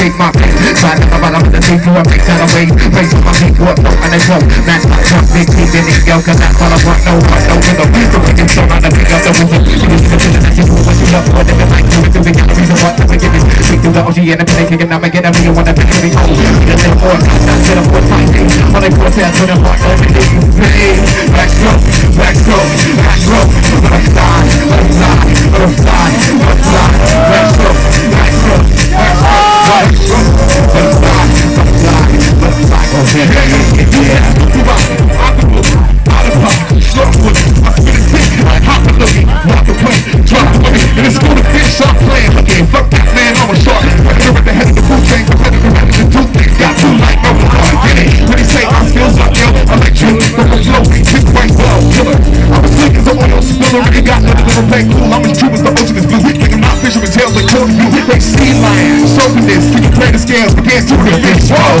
shake my feet. Slide up about I'm the sea floor, make that away. Face on my feet, what no, and they go. Match my jump, big team, in it, yo, cause that's all I want, no heart, no rhythm. So we can show how to pick up the rhythm. You need to feel that you do what you love, what if it like you do it, got the reason what to forgive it. Speak through the OG and the play, kicking out, making every one of the baby home. You live for it, not to the four times, all they protest with a heart, day you pay. Back stroke, back stroke, back stroke, back fly, back fly, back fly, back fly, playing, fuck that man, I'm a shark, right at the head of the food chain, competitive, ready to do things, got two like overlord, get it, when they say our skills are ill, electric, from the flow, kick right well, killer, I'm as slick as an oil spiller, ain't got nothing to play cool, I'm as true as the ocean is blue, thinking my fisherman tails like corn blue, they sea lion, soaking this, can you play the scales, begins to rip this, whoa,